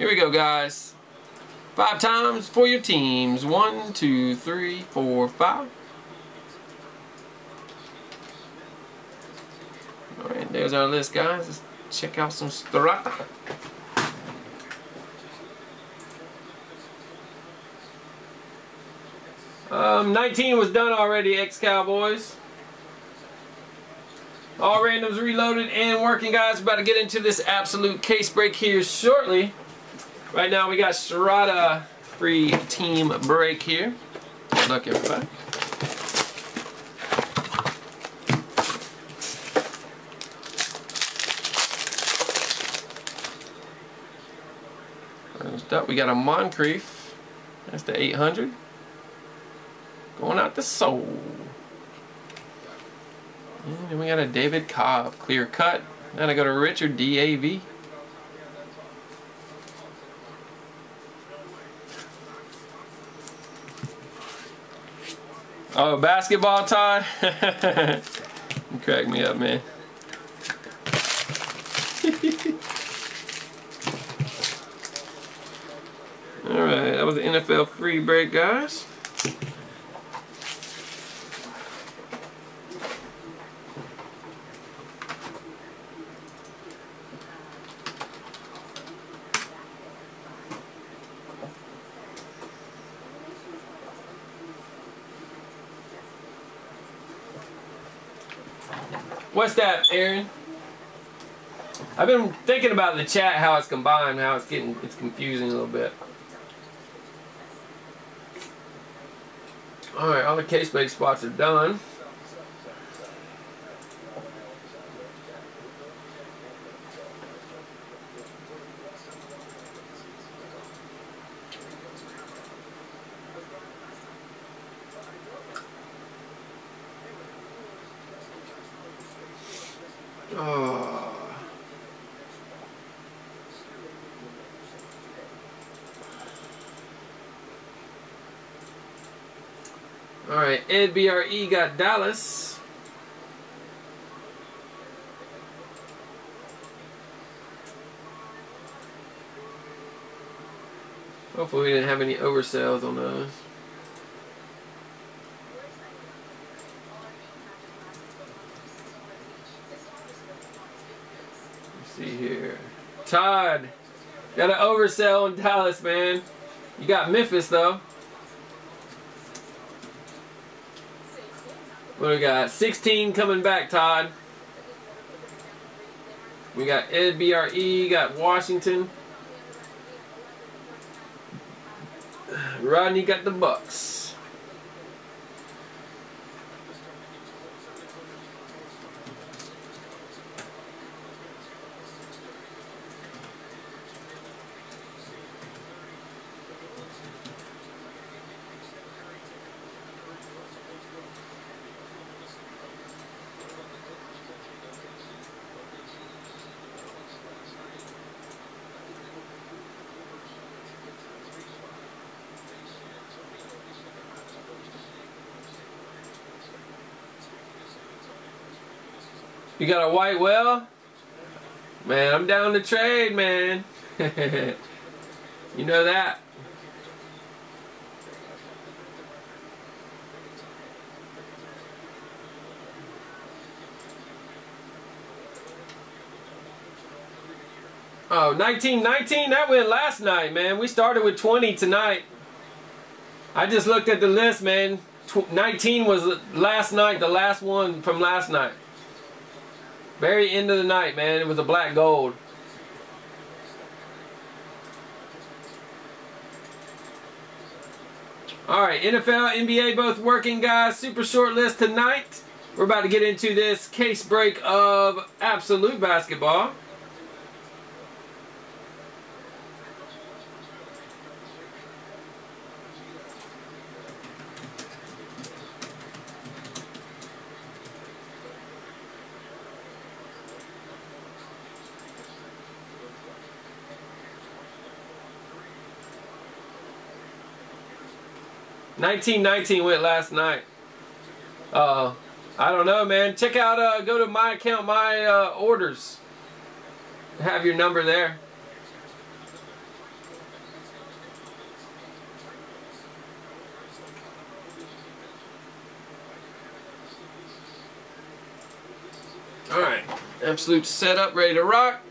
Here we go, guys. Five times for your teams. One, two, three, four, five. Alright, there's our list, guys. Let's check out some Strata. Um, 19 was done already, ex-Cowboys. All randoms reloaded and working, guys. About to get into this absolute case break here shortly. Right now we got Strata free team break here. Good luck, everybody. First up, we got a Moncrief. That's the 800. Going out the soul. And then we got a David Cobb, clear cut. Then I go to Richard DAV. Oh, basketball, Todd? you crack me up, man. Alright, that was the NFL free break, guys. What's that, Aaron? I've been thinking about the chat, how it's combined, how it's getting, it's confusing a little bit. Alright, all the case break spots are done. Oh. All right, Ed BRE got Dallas. Hopefully we didn't have any oversells on those. See here. Todd, got an oversell in Dallas, man. You got Memphis though. What do we got? 16 coming back, Todd. We got Ed BRE, got Washington. Rodney got the Bucks. You got a white well? Man, I'm down to trade, man. you know that. Oh, 1919, that went last night, man. We started with 20 tonight. I just looked at the list, man. Tw 19 was last night, the last one from last night. Very end of the night, man. It was a black gold. All right, NFL, NBA both working, guys. Super short list tonight. We're about to get into this case break of absolute basketball. 1919 went last night. Uh, I don't know, man. Check out, uh, go to my account, my uh, orders. Have your number there. All right, absolute setup, ready to rock.